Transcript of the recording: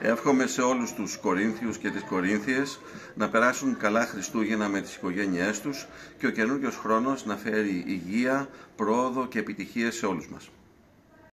Εύχομαι σε όλους τους Κορίνθιους και τις Κορίνθιες να περάσουν καλά Χριστούγεννα με τις οικογένειές τους και ο καινούριο χρόνος να φέρει υγεία, πρόοδο και επιτυχίες σε όλους μας.